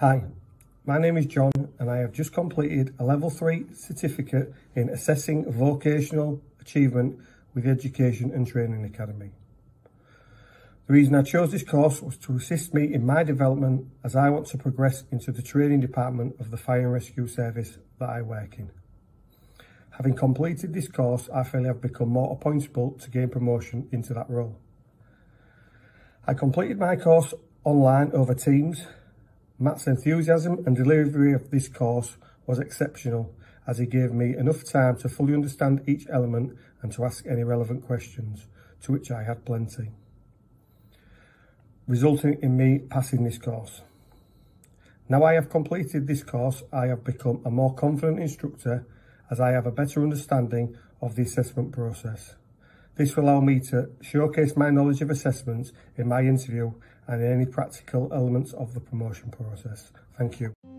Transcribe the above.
Hi, my name is John and I have just completed a level 3 certificate in assessing vocational achievement with Education and Training Academy. The reason I chose this course was to assist me in my development as I want to progress into the training department of the Fire and Rescue Service that I work in. Having completed this course, I feel I have become more appointable to gain promotion into that role. I completed my course online over Teams. Matt's enthusiasm and delivery of this course was exceptional as he gave me enough time to fully understand each element and to ask any relevant questions, to which I had plenty, resulting in me passing this course. Now I have completed this course, I have become a more confident instructor as I have a better understanding of the assessment process. This will allow me to showcase my knowledge of assessments in my interview and any practical elements of the promotion process. Thank you.